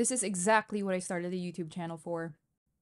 This is exactly what I started a YouTube channel for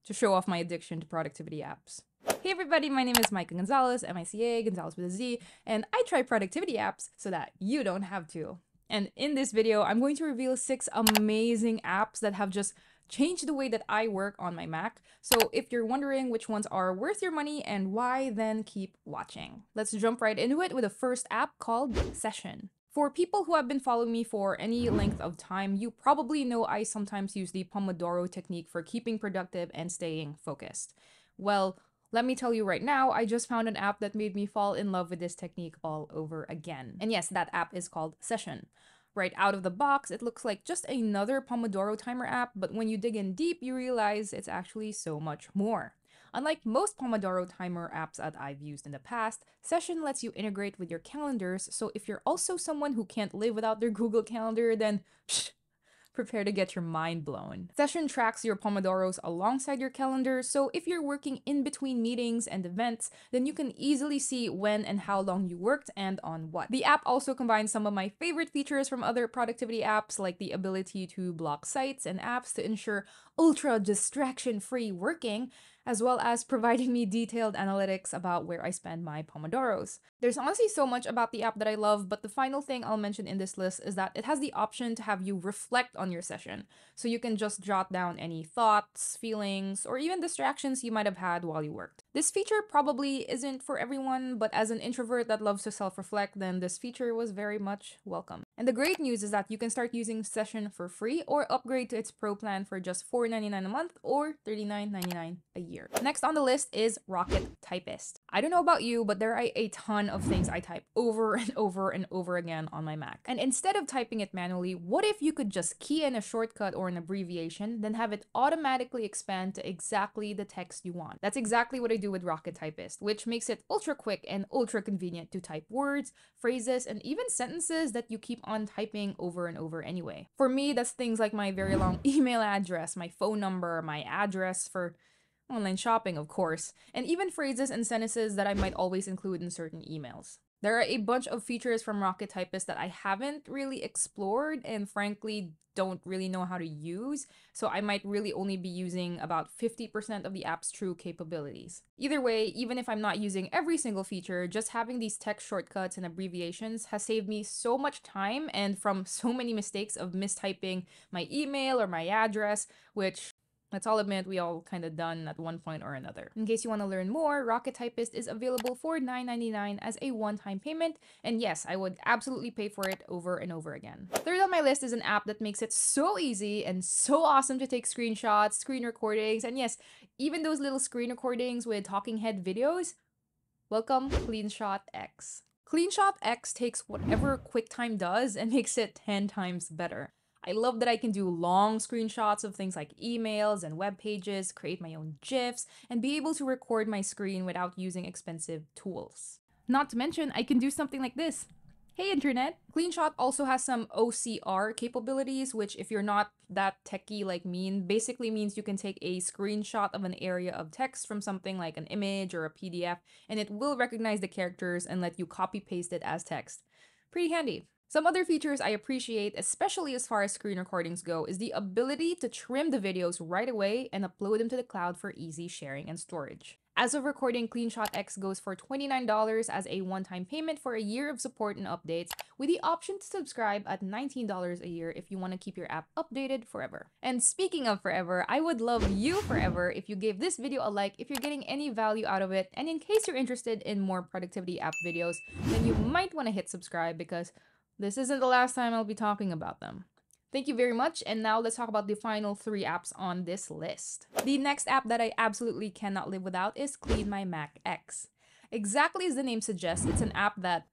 to show off my addiction to productivity apps. Hey everybody, my name is Mica Gonzalez, M-I-C-A, Gonzalez with a Z, and I try productivity apps so that you don't have to. And in this video, I'm going to reveal six amazing apps that have just changed the way that I work on my Mac. So if you're wondering which ones are worth your money and why, then keep watching. Let's jump right into it with the first app called Session. For people who have been following me for any length of time, you probably know I sometimes use the Pomodoro technique for keeping productive and staying focused. Well, let me tell you right now, I just found an app that made me fall in love with this technique all over again. And yes, that app is called Session. Right out of the box, it looks like just another Pomodoro timer app, but when you dig in deep, you realize it's actually so much more. Unlike most Pomodoro timer apps that I've used in the past, Session lets you integrate with your calendars, so if you're also someone who can't live without their Google Calendar, then psh, prepare to get your mind blown. Session tracks your Pomodoros alongside your calendar, so if you're working in between meetings and events, then you can easily see when and how long you worked and on what. The app also combines some of my favorite features from other productivity apps, like the ability to block sites and apps to ensure ultra distraction-free working, as well as providing me detailed analytics about where I spend my Pomodoros. There's honestly so much about the app that I love, but the final thing I'll mention in this list is that it has the option to have you reflect on your session. So you can just jot down any thoughts, feelings, or even distractions you might have had while you worked. This feature probably isn't for everyone, but as an introvert that loves to self-reflect, then this feature was very much welcome. And the great news is that you can start using Session for free or upgrade to its pro plan for just $4.99 a month or $39.99 a year. Next on the list is Rocket Typist. I don't know about you, but there are a ton of things I type over and over and over again on my Mac. And instead of typing it manually, what if you could just key in a shortcut or an abbreviation, then have it automatically expand to exactly the text you want? That's exactly what I do with Rocket Typist, which makes it ultra quick and ultra convenient to type words, phrases, and even sentences that you keep on typing over and over anyway. For me, that's things like my very long email address, my phone number, my address for online shopping, of course, and even phrases and sentences that I might always include in certain emails. There are a bunch of features from Rocket Typist that I haven't really explored and frankly don't really know how to use, so I might really only be using about 50% of the app's true capabilities. Either way, even if I'm not using every single feature, just having these text shortcuts and abbreviations has saved me so much time and from so many mistakes of mistyping my email or my address, which Let's all admit we all kind of done at one point or another. In case you want to learn more, Rocket Typist is available for $9.99 as a one-time payment, and yes, I would absolutely pay for it over and over again. Third on my list is an app that makes it so easy and so awesome to take screenshots, screen recordings, and yes, even those little screen recordings with talking head videos. Welcome CleanShot X. CleanShot X takes whatever QuickTime does and makes it 10 times better. I love that I can do long screenshots of things like emails and web pages, create my own GIFs, and be able to record my screen without using expensive tools. Not to mention, I can do something like this. Hey internet! CleanShot also has some OCR capabilities, which if you're not that techie like me, basically means you can take a screenshot of an area of text from something like an image or a PDF, and it will recognize the characters and let you copy paste it as text. Pretty handy. Some other features I appreciate, especially as far as screen recordings go, is the ability to trim the videos right away and upload them to the cloud for easy sharing and storage. As of recording, CleanShot X goes for $29 as a one-time payment for a year of support and updates, with the option to subscribe at $19 a year if you want to keep your app updated forever. And speaking of forever, I would love you forever if you gave this video a like if you're getting any value out of it, and in case you're interested in more productivity app videos, then you might want to hit subscribe because this isn't the last time I'll be talking about them. Thank you very much, and now let's talk about the final three apps on this list. The next app that I absolutely cannot live without is Clean My Mac X. Exactly as the name suggests, it's an app that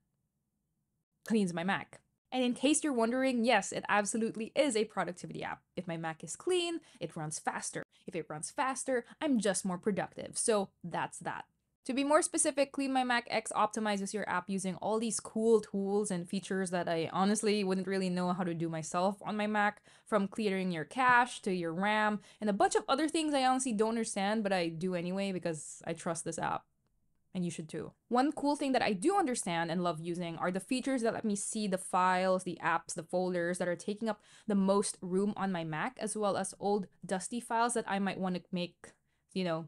cleans my Mac. And in case you're wondering, yes, it absolutely is a productivity app. If my Mac is clean, it runs faster. If it runs faster, I'm just more productive. So that's that. To be more specific, Clean My X optimizes your app using all these cool tools and features that I honestly wouldn't really know how to do myself on my Mac, from clearing your cache to your RAM, and a bunch of other things I honestly don't understand, but I do anyway because I trust this app. and you should too. One cool thing that I do understand and love using are the features that let me see the files, the apps, the folders that are taking up the most room on my Mac, as well as old dusty files that I might want to make, you know,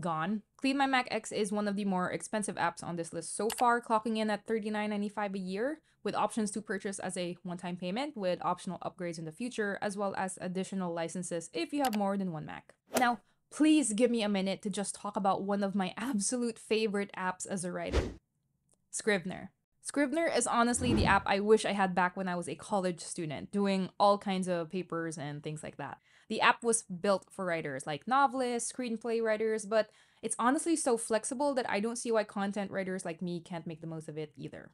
gone. Clean My Mac X is one of the more expensive apps on this list so far, clocking in at $39.95 a year, with options to purchase as a one-time payment with optional upgrades in the future, as well as additional licenses if you have more than one Mac. Now, please give me a minute to just talk about one of my absolute favorite apps as a writer, Scrivener. Scrivener is honestly the app I wish I had back when I was a college student, doing all kinds of papers and things like that. The app was built for writers like novelists, screenplay writers, but it's honestly so flexible that I don't see why content writers like me can't make the most of it either.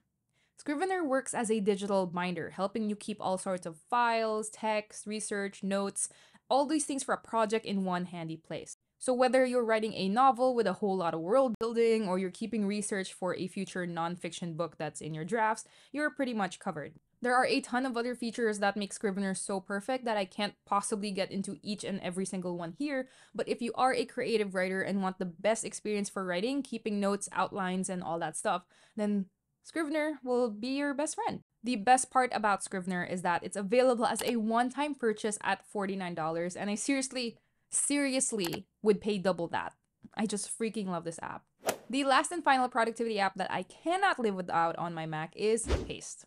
Scrivener works as a digital binder, helping you keep all sorts of files, text, research, notes, all these things for a project in one handy place. So whether you're writing a novel with a whole lot of world building or you're keeping research for a future nonfiction book that's in your drafts, you're pretty much covered. There are a ton of other features that make Scrivener so perfect that I can't possibly get into each and every single one here, but if you are a creative writer and want the best experience for writing, keeping notes, outlines, and all that stuff, then Scrivener will be your best friend. The best part about Scrivener is that it's available as a one-time purchase at $49, and I seriously seriously would pay double that. I just freaking love this app. The last and final productivity app that I cannot live without on my Mac is Paste.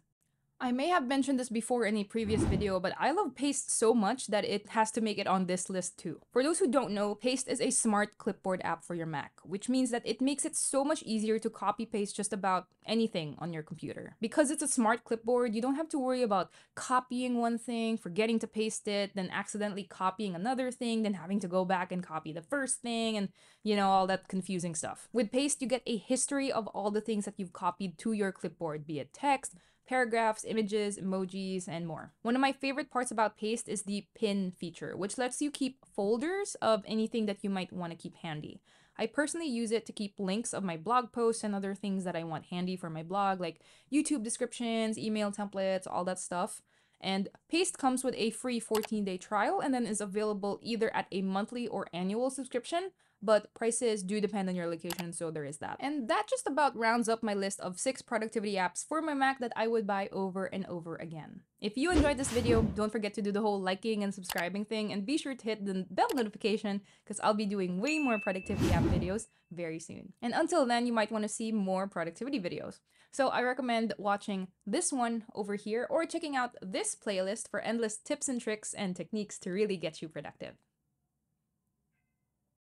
I may have mentioned this before in a previous video, but I love Paste so much that it has to make it on this list too. For those who don't know, Paste is a smart clipboard app for your Mac, which means that it makes it so much easier to copy paste just about anything on your computer. Because it's a smart clipboard, you don't have to worry about copying one thing, forgetting to paste it, then accidentally copying another thing, then having to go back and copy the first thing, and you know, all that confusing stuff. With Paste, you get a history of all the things that you've copied to your clipboard, be it text, paragraphs, images, emojis, and more. One of my favorite parts about Paste is the pin feature, which lets you keep folders of anything that you might want to keep handy. I personally use it to keep links of my blog posts and other things that I want handy for my blog, like YouTube descriptions, email templates, all that stuff. And Paste comes with a free 14 day trial and then is available either at a monthly or annual subscription but prices do depend on your location, so there is that. And that just about rounds up my list of 6 productivity apps for my Mac that I would buy over and over again. If you enjoyed this video, don't forget to do the whole liking and subscribing thing, and be sure to hit the bell notification, because I'll be doing way more productivity app videos very soon. And until then, you might want to see more productivity videos. So I recommend watching this one over here, or checking out this playlist for endless tips and tricks and techniques to really get you productive.